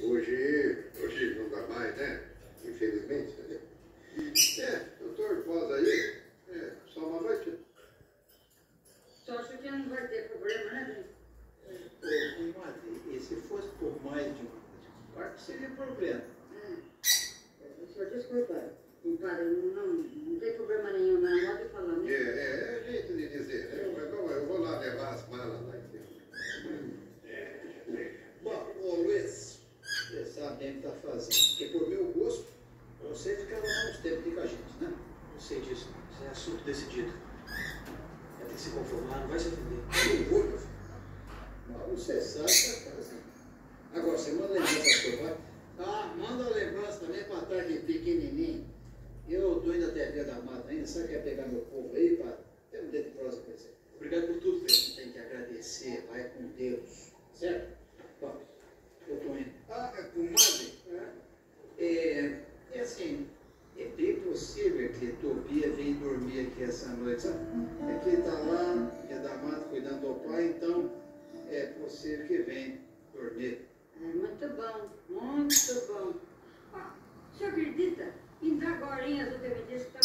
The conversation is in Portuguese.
Hoje, hoje não dá mais, né? Infelizmente. Né? É, doutor, pós aí, é, só uma noite. Só acho que não vai ter problema, né, Ô, comadre, e se fosse por mais de um quarto, seria problema. É. Só desculpa, compadre, não, não tem problema nenhum, não. Pode falar, É, né? é, é jeito de dizer. né? Mas, bom, eu vou lá levar as malas lá em cima. Bom, ô Luiz, você sabe bem o que está fazendo. Porque por meu gosto, você ficava mais tempo aqui com a gente, né? Não sei disso. Isso é assunto decidido. Vai ter que se conformar, não vai se ofender. Não você sabe fazendo. Agora, você manda lembrança seu pai. Ah, manda lembrança também para trás de pequenininho. Eu tô indo até a Via da Mata ainda, sabe que é pegar meu povo aí para ter um dedo próximo com você. Obrigado por tudo, Pedro. Tem que agradecer, vai com Deus. Certo? dormir aqui essa noite, sabe? É que está lá, é da mata, cuidando do pai, então é possível que venha dormir. É muito bom, muito bom. Ó, o senhor acredita? Então Ainda agora, eu também disse que está